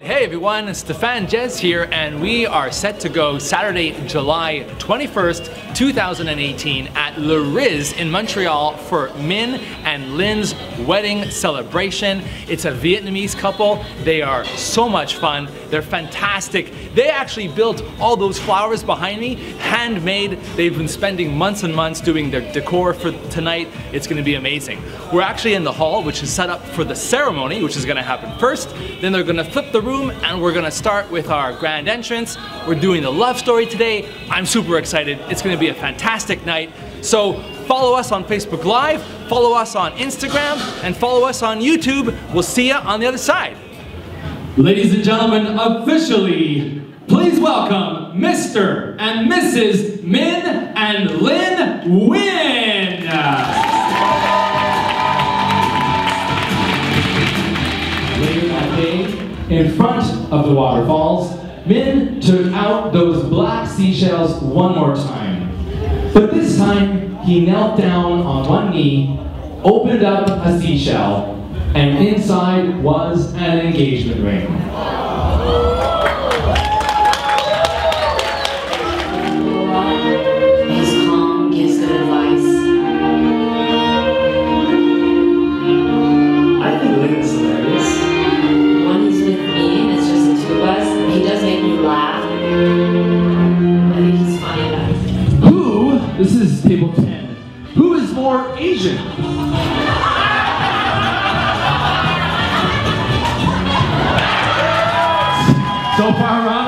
Hey everyone, Stefan Jez here, and we are set to go Saturday, July 21st, 2018 at Le Rizz in Montreal for Minh and Linh's wedding celebration. It's a Vietnamese couple. They are so much fun. They're fantastic. They actually built all those flowers behind me, handmade. They've been spending months and months doing their decor for tonight. It's gonna be amazing. We're actually in the hall, which is set up for the ceremony, which is gonna happen first. Then they're gonna flip the room and we're gonna start with our grand entrance. We're doing the love story today. I'm super excited. It's gonna be a fantastic night. So follow us on Facebook Live, follow us on Instagram, and follow us on YouTube. We'll see you on the other side. Ladies and gentlemen, officially, please welcome Mr. and Mrs. Minh and Linh Win. In front of the waterfalls, Minh took out those black seashells one more time. But this time, he knelt down on one knee, opened up a seashell, and inside was an engagement ring. Is table 10, who is more Asian? So far, we're on a roll.